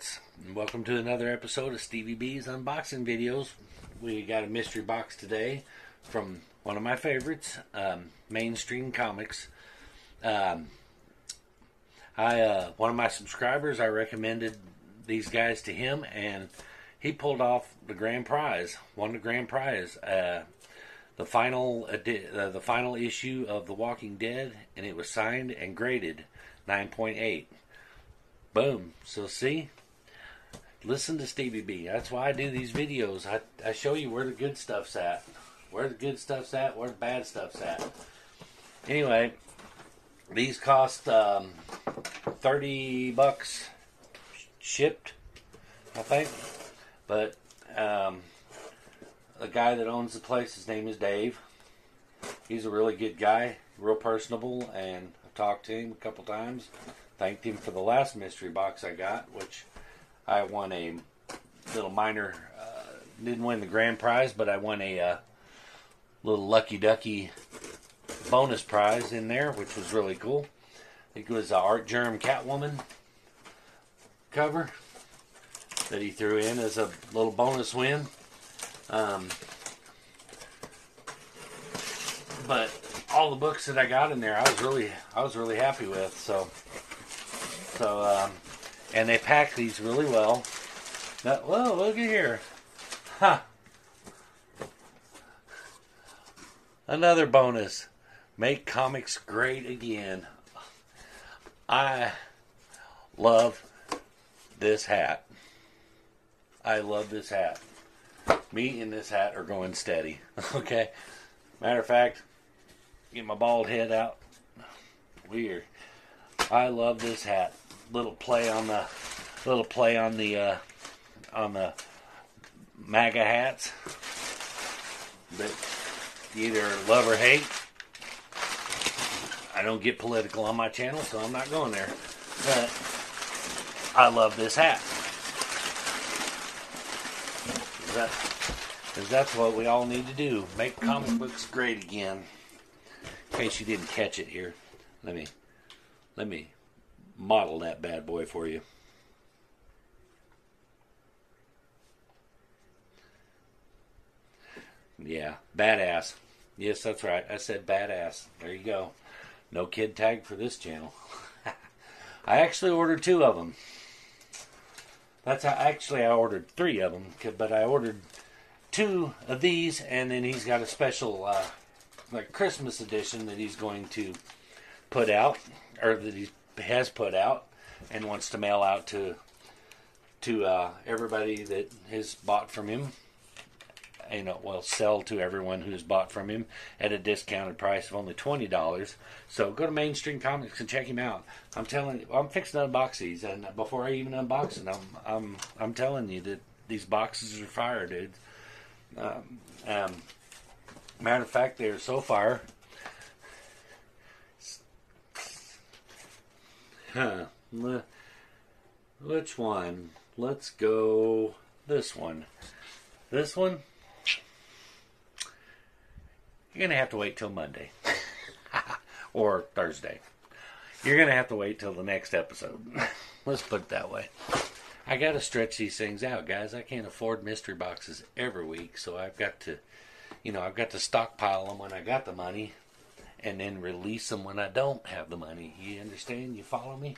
and welcome to another episode of Stevie B's unboxing videos. We got a mystery box today from one of my favorites, um, Mainstream Comics. Um, I uh, one of my subscribers, I recommended these guys to him, and he pulled off the grand prize, won the grand prize. Uh, the final uh, the final issue of The Walking Dead, and it was signed and graded 9.8. Boom. So see, listen to Stevie B. That's why I do these videos. I, I show you where the good stuff's at, where the good stuff's at, where the bad stuff's at. Anyway, these cost um, 30 bucks shipped, I think. But um, the guy that owns the place, his name is Dave. He's a really good guy, real personable, and I've talked to him a couple times. Thanked him for the last mystery box I got, which I won a little minor. Uh, didn't win the grand prize, but I won a uh, little lucky ducky bonus prize in there, which was really cool. It was a Artgerm Catwoman cover that he threw in as a little bonus win. Um, but all the books that I got in there, I was really, I was really happy with. So, so, um, and they pack these really well. Now, whoa, look at here, ha! Another bonus. Make comics great again. I love this hat. I love this hat. Me and this hat are going steady. Okay. Matter of fact, get my bald head out. Weird. I love this hat. Little play on the little play on the uh, on the MAGA hats. that you either love or hate. I don't get political on my channel, so I'm not going there. But I love this hat. That, because that's what we all need to do. Make comic books great again. In case you didn't catch it here, let me let me model that bad boy for you. Yeah, badass. Yes, that's right. I said badass. There you go. No kid tag for this channel. I actually ordered two of them. That's how actually I ordered three of them, but I ordered two of these, and then he's got a special uh, like Christmas edition that he's going to put out, or that he has put out, and wants to mail out to to uh, everybody that has bought from him. You know, well, sell to everyone who's bought from him at a discounted price of only twenty dollars. So go to Mainstream Comics and check him out. I'm telling you, I'm fixing to unbox these, and before I even unbox them, I'm I'm I'm telling you that these boxes are fire, dude. Um, um, matter of fact, they're so far. Which one? Let's go this one. This one? You're going to have to wait till Monday. or Thursday. You're going to have to wait till the next episode. Let's put it that way. I got to stretch these things out, guys. I can't afford mystery boxes every week, so I've got to, you know, I've got to stockpile them when I got the money, and then release them when I don't have the money. You understand? You follow me?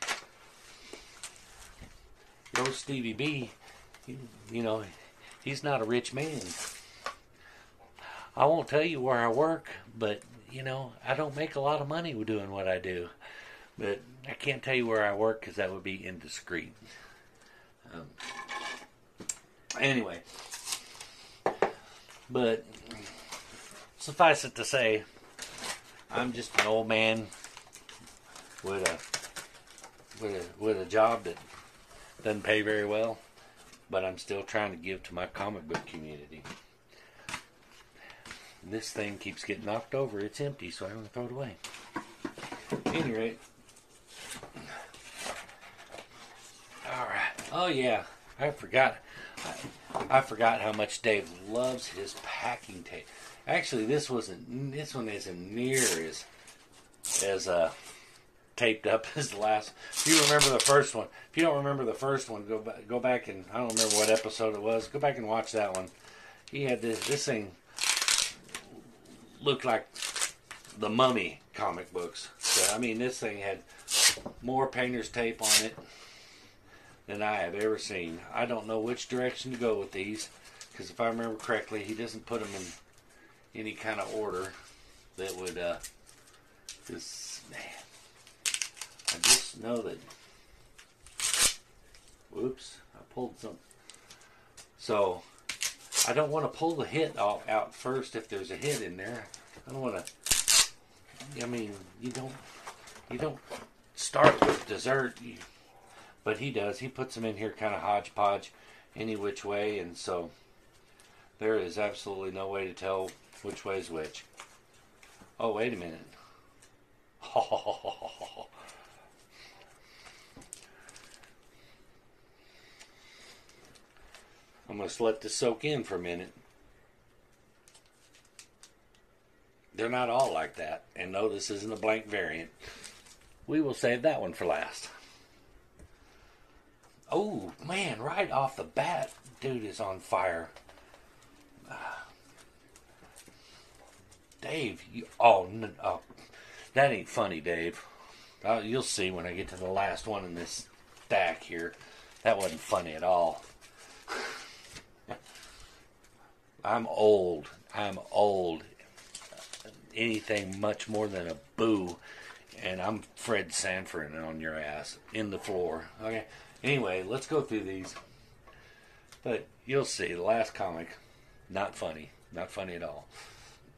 Yo, Stevie B, you, you know, he's not a rich man. I won't tell you where I work, but you know, I don't make a lot of money doing what I do. But I can't tell you where I work because that would be indiscreet. Um, anyway, but suffice it to say, I'm just an old man with a with a with a job that doesn't pay very well, but I'm still trying to give to my comic book community. And this thing keeps getting knocked over. It's empty, so I'm to throw it away. At any rate, all right. Oh yeah, I forgot. I, I forgot how much Dave loves his packing tape. Actually, this wasn't. This one isn't near as as uh, taped up as the last. If you remember the first one, if you don't remember the first one, go back, go back and I don't remember what episode it was. Go back and watch that one. He had this. This thing looked like the Mummy comic books. So I mean, this thing had more painter's tape on it than I have ever seen. I don't know which direction to go with these because if I remember correctly, he doesn't put them in any kind of order that would. uh Just man, I just know that. Whoops, I pulled some. So I don't want to pull the hit off, out first if there's a hit in there. I don't want to. I mean, you don't. You don't start with dessert. You, but he does. He puts them in here kind of hodgepodge, any which way, and so there is absolutely no way to tell which way is which. Oh, wait a minute. I'm going to let this soak in for a minute. They're not all like that. And no, this isn't a blank variant. We will save that one for last. Oh, man, right off the bat, dude is on fire. Dave, you, oh, oh, that ain't funny, Dave. Uh, you'll see when I get to the last one in this stack here. That wasn't funny at all. I'm old. I'm old. Anything much more than a boo, and I'm Fred Sanford on your ass in the floor. Okay. Anyway, let's go through these. But you'll see the last comic, not funny, not funny at all.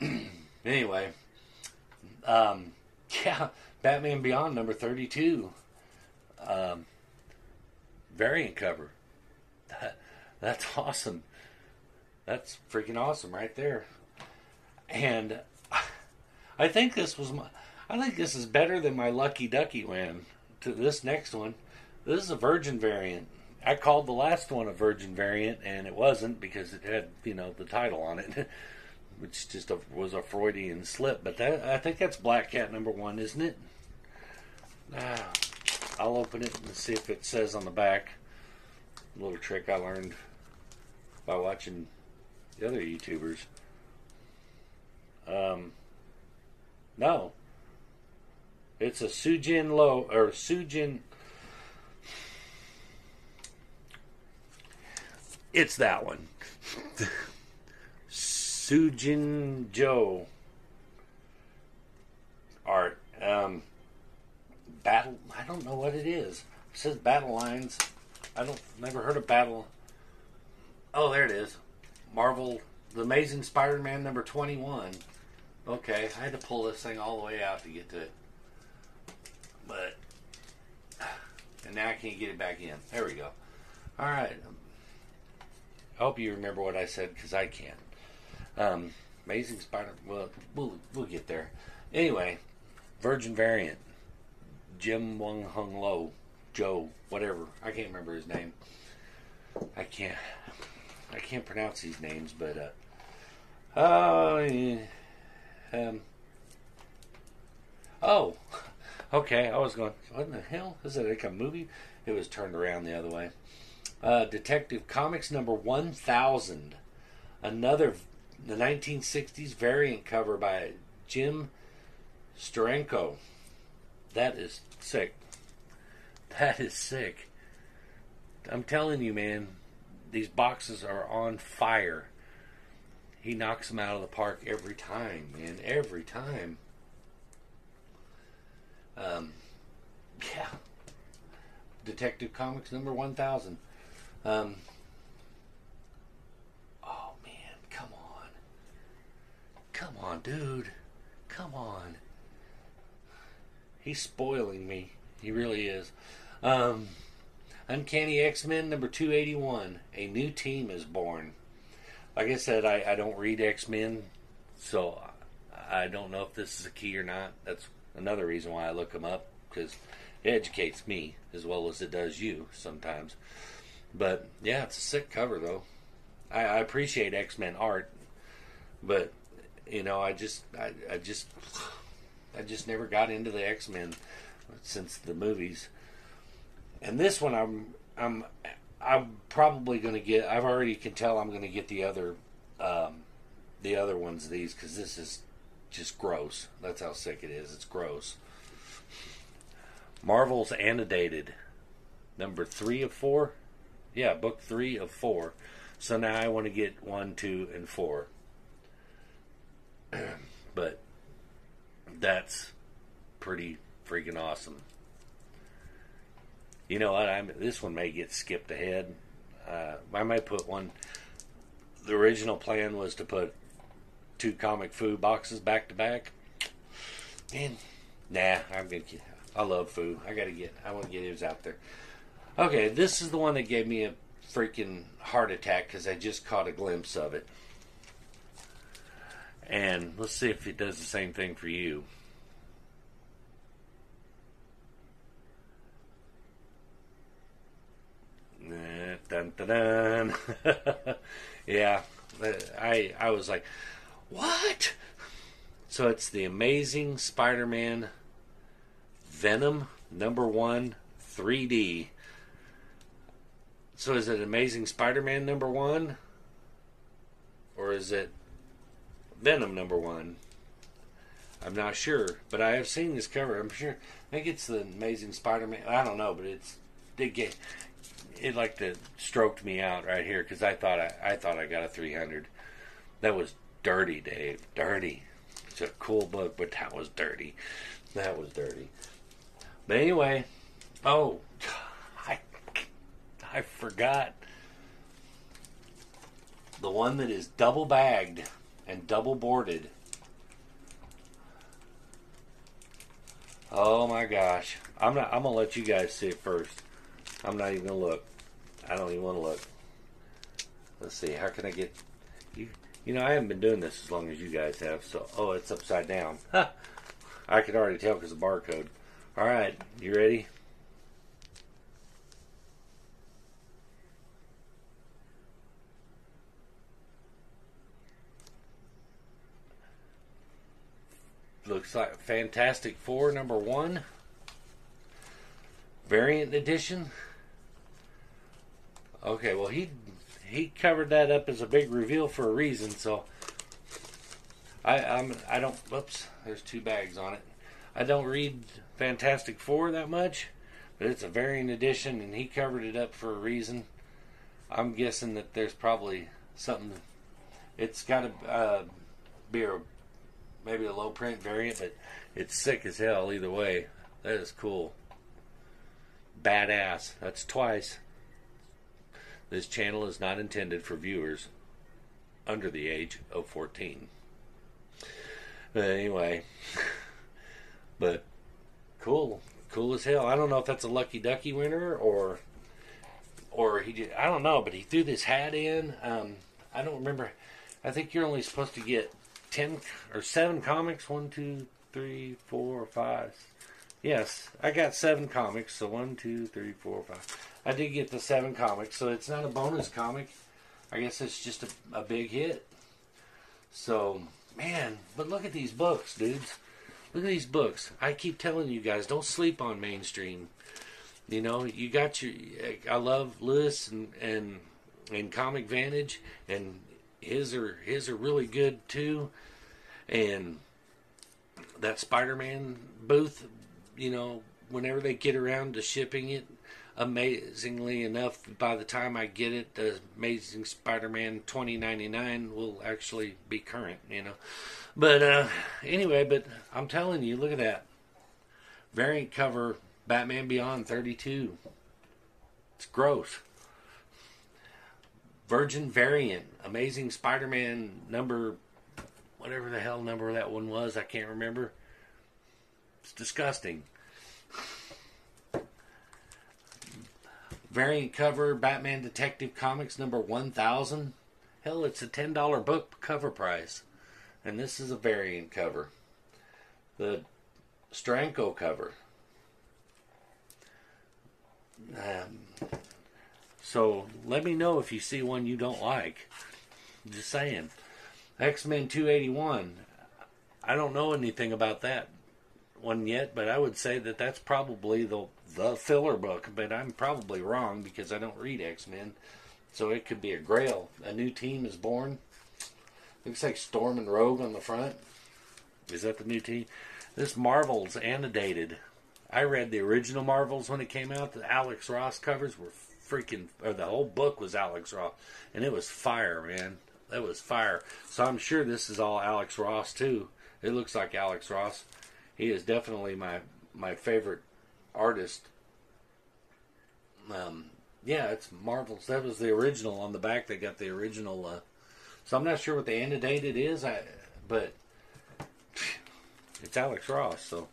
anyway, um, yeah, Batman Beyond number thirty-two, um, variant cover. That, that's awesome. That's freaking awesome right there. And I think this was my. I think this is better than my Lucky Ducky win to this next one. This is a Virgin variant. I called the last one a Virgin variant, and it wasn't because it had you know the title on it, which just a, was a Freudian slip. But that, I think that's Black Cat number one, isn't it? Ah, I'll open it and see if it says on the back. A little trick I learned by watching the other YouTubers. Um, no, it's a Sujin Low or Sujin. It's that one. Sujin Jo art. Um, battle. I don't know what it is. It says Battle Lines. I don't. Never heard of Battle. Oh, there it is. Marvel, The Amazing Spider-Man number twenty-one. Okay, I had to pull this thing all the way out to get to it. But and now I can't get it back in. There we go. All right. I hope you remember what I said because I can't. Um, Amazing Spider. Well, we'll we'll get there. Anyway, Virgin Variant. Jim Wong Hung Lo, Joe, whatever. I can't remember his name. I can't. I can't pronounce these names, but uh, uh um, oh, okay. I was going. What in the hell is it? Like a movie? It was turned around the other way. Uh, Detective Comics number one thousand. Another the 1960s variant cover by Jim Steranko. That is sick. That is sick. I'm telling you, man, these boxes are on fire. He knocks them out of the park every time, man. Every time. Um, yeah. Detective Comics number 1000. Um, oh, man. Come on. Come on, dude. Come on. He's spoiling me. He really is. Um, Uncanny X Men number 281. A new team is born. Like I said, I, I don't read X Men, so I don't know if this is a key or not. That's another reason why I look them up because it educates me as well as it does you sometimes. But yeah, it's a sick cover though. I, I appreciate X Men art, but you know, I just I, I just I just never got into the X Men. since the movies. And this one, I'm I'm I'm probably going to get. I've already can tell I'm going to get the other um, the other ones. These because this is just gross. That's how sick it is. It's gross. Marvel's Annotated, number three of four. Yeah, book three of four. So now I want to get one, two, and four. but that's pretty freaking awesome. You know what? I'm this one may get skipped ahead. Uh, I might put one. The original plan was to put two comic food boxes back to back. And nah, I'm gonna. I love food. I gotta get. I want to get his out there. Okay, this is the one that gave me a freaking heart attack because I just caught a glimpse of it. And let's see if it does the same thing for you. Eh, dun, dun, dun. yeah, I I was like, what? So it's the Amazing Spider-Man Venom number one 3D. So is it Amazing Spider-Man number one, or is it Venom number one? I'm not sure, but I have seen this cover. I'm sure. I think it's the Amazing Spider-Man. I don't know, but it's it get it like to stroked me out right here because I thought I, I thought I got a 300. That was dirty, Dave. Dirty. It's a cool book, but that was dirty. That was dirty. But anyway, oh, I I forgot the one that is double bagged and double boarded. Oh my gosh. I'm not I'm gonna let you guys see it first. I'm not even gonna look. I don't even want to look. Let's see. How can I get you? You know, I haven't been doing this as long as you guys have. So, oh, it's upside down. I can already tell because of the barcode. All right, you ready? Looks like Fantastic Four number one. Variant edition. Okay, well he he covered that up as a big reveal for a reason. So I I'm I don't. Whoops, there's two bags on it. I don't read Fantastic Four that much, but it's a variant edition, and he covered it up for a reason. I'm guessing that there's probably something. It's got to uh, be a maybe a low print variant, but it's sick as hell either way. That is cool. Badass. That's twice. This channel is not intended for viewers under the age of 14. But anyway, but cool, cool as hell. I don't know if that's a lucky ducky winner or or he did. I don't know, but he threw this hat in. Um, I don't remember. I think you're only supposed to get ten or seven comics. One, two, three, four, five. Yes, I got seven comics. So one, two, three, four, five. I did get the seven comics, so it's not a bonus comic. I guess it's just a, a big hit. So, man, but look at these books, dudes. Look at these books. I keep telling you guys, don't sleep on mainstream. You know, you got your. I love Lewis and and and Comic Vantage, and his are his are really good too. And that Spider-Man booth, you know, whenever they get around to shipping it, amazingly enough, by the time I get it, the Amazing Spider-Man 2099 will actually be current, you know. But uh, anyway, but I'm telling you, look at that variant cover, Batman Beyond 32. It's gross. Virgin variant, Amazing Spider-Man number, whatever the hell number that one was, I can't remember. It's disgusting. variant cover Batman Detective Comics number 1000. Hell, it's a $10 book cover price. And this is a variant cover. The Steranko cover. Um, so let me know if you see one you don't like. Just saying. X Men 281. I don't know anything about that. one yet, but I would say that that's probably the the filler book. But I'm probably wrong because I don't read X Men, so it could be a Grail. A new team is born. Looks like Storm and Rogue on the front. Is that the new team? This Marvel's annotated. I read the original Marvels when it came out. The Alex Ross covers were freaking, or the whole book was Alex Ross, and it was fire, man. That was fire. So I'm sure this is all Alex Ross too. It looks like Alex Ross. He is definitely my my favorite artist. Um, yeah, it's Marvels. That was the original on the back. They got the original. Uh, so I'm not sure what the annotated is. I but it's Alex Ross. So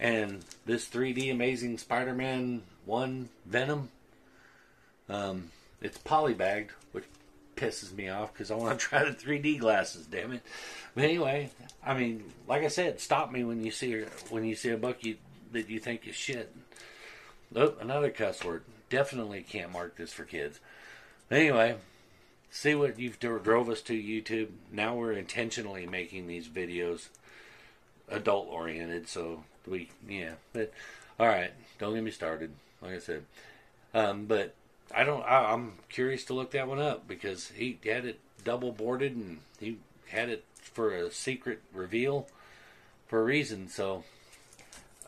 and this 3D Amazing Spider-Man one Venom. Um, it's polybagged, which pisses me off because I want to try the 3D glasses. Damn it! But anyway, I mean, like I said, stop me when you see when you see a book you, that you think is shit. Oh, another cuss word. Definitely can't mark this for kids. Anyway, see what you've drove us to YouTube. Now we're intentionally making these videos adult oriented, so we yeah. But all right, don't get me started. Like I said, um, but I don't. I, I'm curious to look that one up because he had it double boarded and he had it for a secret reveal for a reason. So,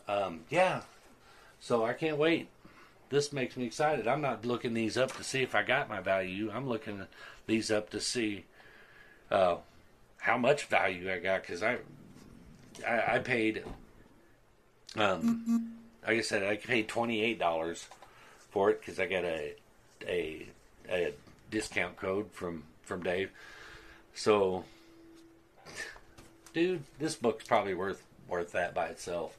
um, yeah. So I can't wait. This makes me excited. I'm not looking these up to see if I got my value. I'm looking these up to see uh, how much value I got because I, I, I paid. Um, like I said, I paid twenty eight dollars for it because I got a a a discount code from from Dave. So, dude, this book's probably worth worth that by itself.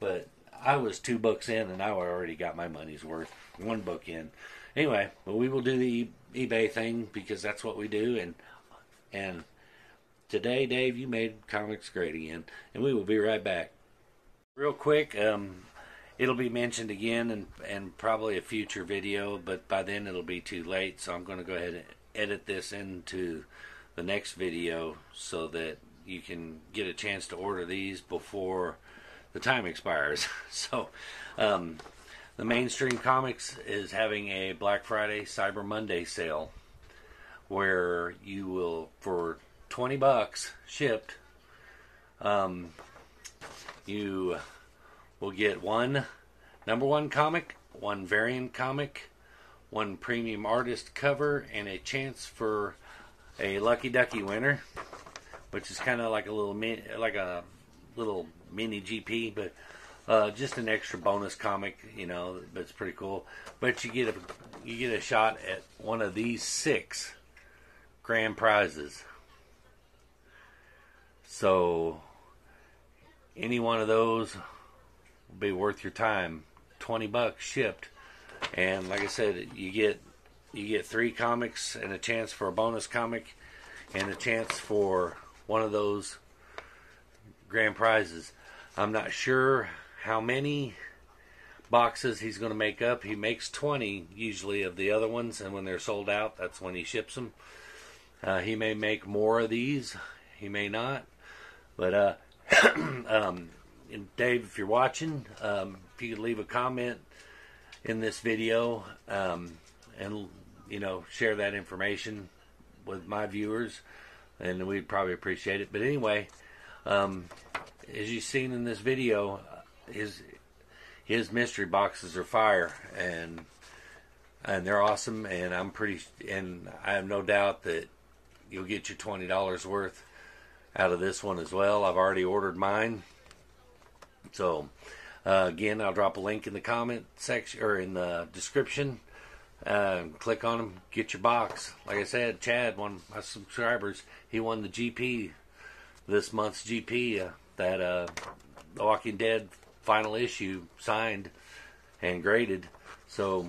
But I was two books in, and I already got my money's worth. One book in. Anyway, but we will do the eBay thing because that's what we do. And and today, Dave, you made comics great again, and we will be right back. Real quick, um, it'll be mentioned again and and probably a future video, but by then it'll be too late. So I'm going to go ahead and edit this into the next video so that you can get a chance to order these before the time expires. so um, the mainstream comics is having a Black Friday Cyber Monday sale where you will for 20 bucks shipped um, you will get one number one comic, one variant comic, one premium artist cover, and a chance for a Lucky Ducky winner, which is kind of like a little mini, like a little mini GP, but uh, just an extra bonus comic, you know. But it's pretty cool. But you get a you get a shot at one of these six grand prizes. So any one of those be worth your time. Twenty bucks shipped, and like I said, you get you get three comics and a chance for a bonus comic, and a chance for one of those grand prizes. I'm not sure how many boxes he's going to make up. He makes 20 usually of the other ones, and when they're sold out, that's when he ships them. Uh, he may make more of these, he may not. But uh, um, and Dave, if you're watching, um, if you could leave a comment in this video um, and you know share that information with my viewers, and we'd probably appreciate it. But anyway, um, as you've seen in this video, his his mystery boxes are fire, and and they're awesome. And I'm pretty, and I have no doubt that you'll get your twenty dollars worth out of this one as well. I've already ordered mine so, uh, again, I'll drop a link in the comment section or in the description. Uh, click on them, get your box. Like I said, Chad, one of my subscribers, he won the GP this month's GP uh, that uh, The Walking Dead final issue signed and graded. So,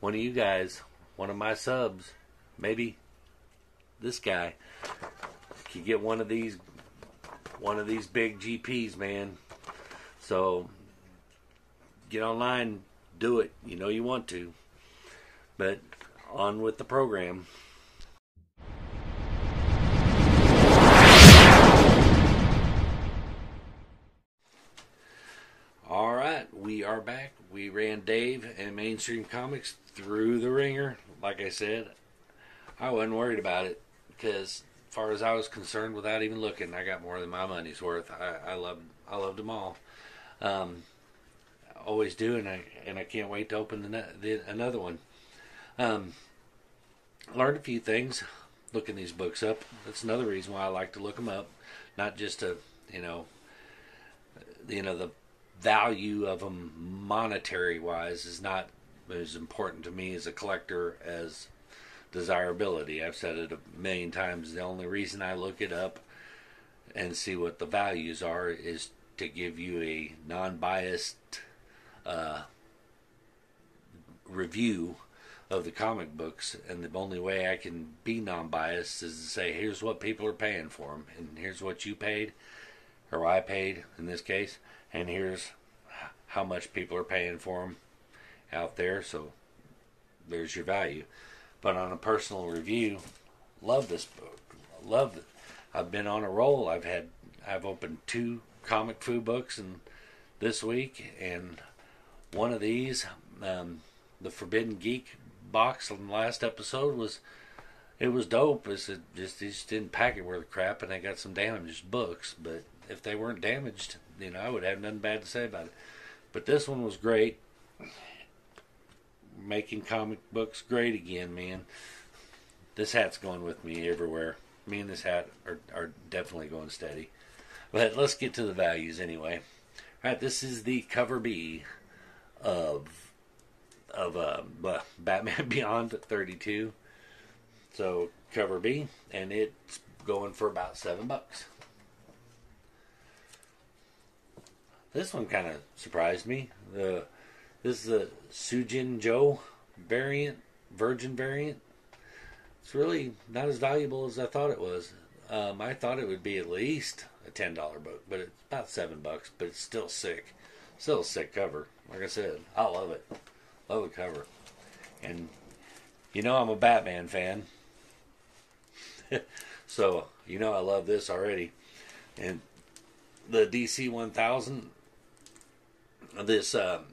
one of you guys, one of my subs, maybe this guy, can get one of these, one of these big GPs, man. So get online, do it. You know you want to. But on with the program. All right, We are back. We ran Dave and Mainstream Comics through the ringer. Like I said, I wasn't worried about it because, as far as I was concerned, without even looking, I got more than my money's worth. I, I loved I loved them all. Um, always do, and I and I can't wait to open the, the another one. Um, learned a few things looking these books up. That's another reason why I like to look them up, not just to you know, you know the value of them monetary wise is not as important to me as a collector as desirability. I've said it a million times. The only reason I look it up and see what the values are is to give you a non-biased uh, review of the comic books, and the only way I can be non-biased is to say, here's what people are paying for them, and here's what you paid, or I paid in this case, and here's how much people are paying for them out there. So there's your value. But on a personal review, love this book. Love it. I've been on a roll. I've had I've opened two comic fu books and this week, and one of these, um, the Forbidden Geek box from the last episode was it was dope. It's it just they just didn't pack it worth crap, and they got some damaged books. But if they weren't damaged, you know, I would have nothing bad to say about it. But this one was great. Making comic books great again, man. This hat's going with me everywhere. Me and this hat are, are definitely going steady. But let's get to the values anyway. All right, this is the cover B of of uh, Batman Beyond 32. So cover B, and it's going for about seven bucks. This one kind of surprised me. The this is the Sujin Jo variant, Virgin variant. It's really not as valuable as I thought it was. Um, I thought it would be at least a ten dollar boat, but it's about seven bucks. But it's still sick, still a sick cover. Like I said, I love it. Love the cover, and you know I'm a Batman fan, so you know I love this already. And the DC 1000 this um,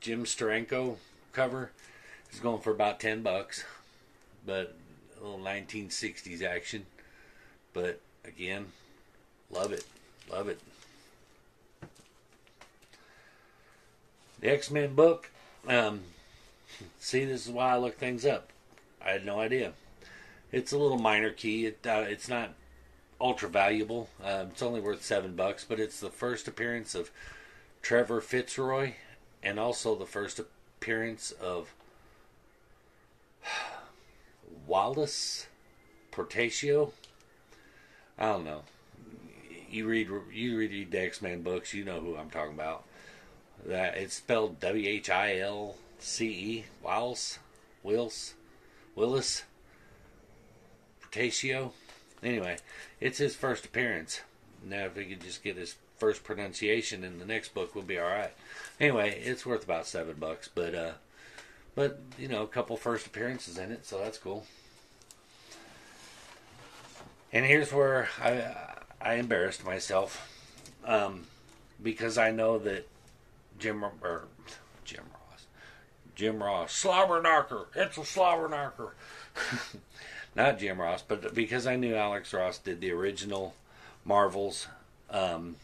Jim Steranko cover is going for about ten bucks, but a little 1960s action. But again, love it, love it. The X Men book. Um, see, this is why I look things up. I had no idea. It's a little minor key. It uh, it's not ultra valuable. Um, it's only worth seven bucks, but it's the first appearance of Trevor Fitzroy, and also the first appearance of Wallace Portacio. I don't know. You read you read the X Men books, you know who I'm talking about. That it's spelled W H I L C E Wallace Wills Willis Portacio. Anyway, it's his first appearance. Now if we could just get his first pronunciation in the next book we'll be all right. Anyway, it's worth about seven bucks, but uh, but you know, a couple first appearances in it, so that's cool. And here's where I I embarrassed myself um, because I know that Jim or Jim Ross, Jim Ross, slobber knocker. It's a slobber knocker. Not Jim Ross, but because I knew Alex Ross did the original Marvels um,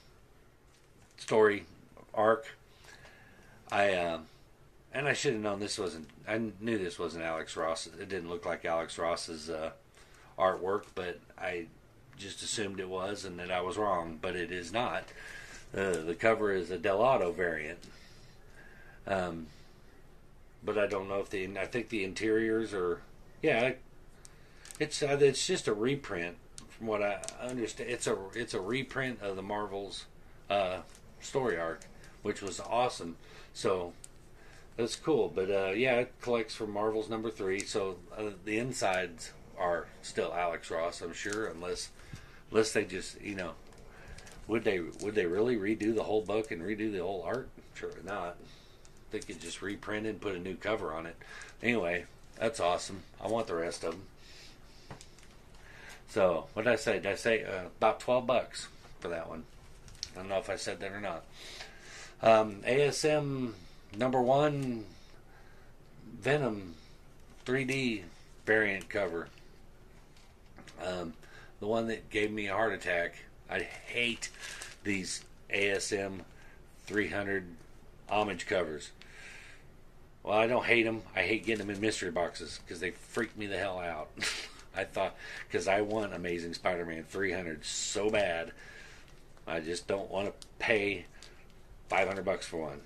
story arc. I um, and I should have known this wasn't. I knew this wasn't Alex Ross. It didn't look like Alex Ross's uh, artwork, but I just assumed it was, and that I was wrong. But it is not. Uh, the cover is a Del Auto variant. Um, but I don't know if the. I think the interiors are. Yeah, it's uh, it's just a reprint. From what I understand, it's a it's a reprint of the Marvels uh, story arc, which was awesome. So that's cool. But uh, yeah, it collects from Marvel's number three. So uh, the insides are still Alex Ross, I'm sure, unless unless they just you know would they would they really redo the whole book and redo the whole art? Sure not. They could just reprint and put a new cover on it. Anyway, that's awesome. I want the rest of them. So what did I say? Did I say uh, about twelve bucks for that one? I don't know if I said that or not. Um, ASM number one Venom 3D variant cover. Um, the one that gave me a heart attack. I hate these ASM 300 homage covers. Well, I don't hate them. I hate getting them in mystery boxes because they freak me the hell out. I thought because I want Amazing Spider-Man 300 so bad, I just don't want to pay 500 bucks for one.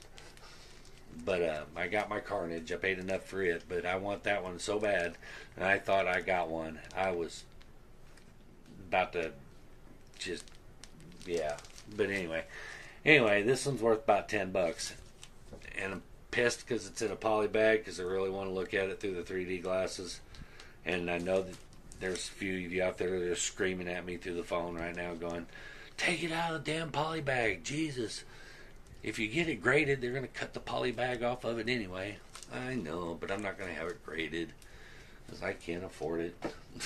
But uh, I got my Carnage. I paid enough for it, but I want that one so bad, and I thought I got one. I was about to just yeah. But anyway, anyway, this one's worth about 10 bucks, and I'm pissed because it's in a poly bag because I really want to look at it through the 3D glasses, and I know that there's a few of you out there that are screaming at me through the phone right now, going, "Take it out of the damn poly bag, Jesus!" If you get it graded, they're going to cut the poly bag off of it anyway. I know, but I'm not going to have it graded because I can't afford it.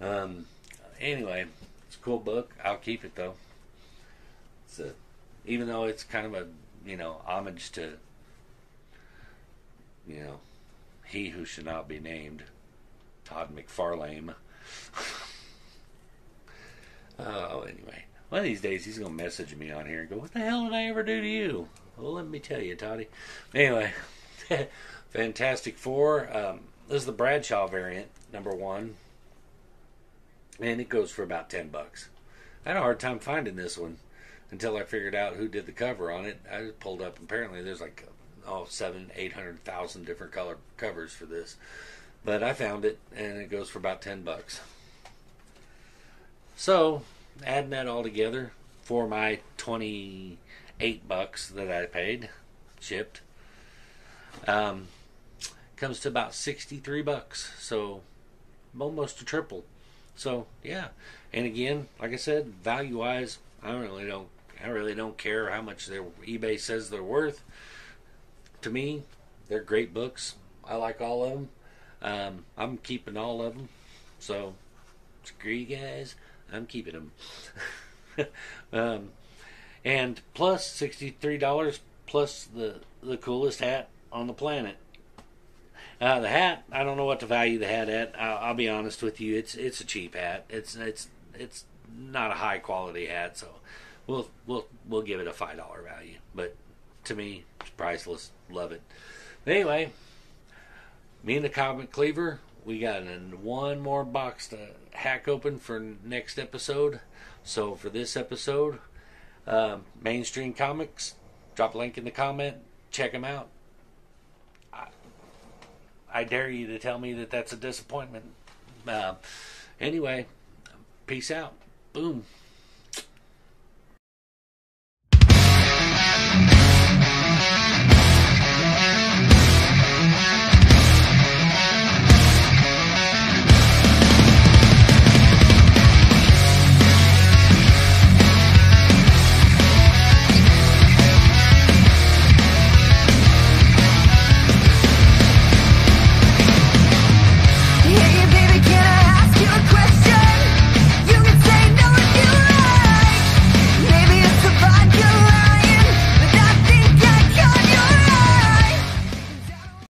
um. Anyway, it's a cool book. I'll keep it though. It's a, even though it's kind of a you know homage to you know he who should not be named, Todd McFarlane. oh, anyway. One of these days he's going to message me on here and go, What the hell did I ever do to you? Well, let me tell you, Toddy. Anyway, Fantastic Four. Um, this is the Bradshaw variant, number one. And it goes for about 10 bucks. I had a hard time finding this one until I figured out who did the cover on it. I pulled up. Apparently, there's like oh seven, eight hundred thousand different color covers for this, but I found it, and it goes for about ten bucks. So, adding that all together for my twenty-eight bucks that I paid, shipped, um, comes to about sixty-three bucks. So, almost a triple. So, yeah, and again, like I said, value-wise, I really don't I really don't care how much their eBay says they're worth. To me, they're great books. I like all of them. Um, I'm keeping all of them. So, screw you guys. I'm keeping them. um, and plus sixty-three dollars plus the the coolest hat on the planet. Uh, the hat, I don't know what to value the hat at. I'll, I'll be honest with you. It's it's a cheap hat. It's it's it's not a high quality hat, so we'll we'll we'll give it a five dollar value. But to me, it's priceless. Love it. But anyway, me and the comic cleaver, we got an, one more box to hack open for next episode. So for this episode, um, mainstream comics, drop a link in the comment. Check them out. I, dare you to tell me that that's a disappointment. Uh, anyway, peace out. Boom.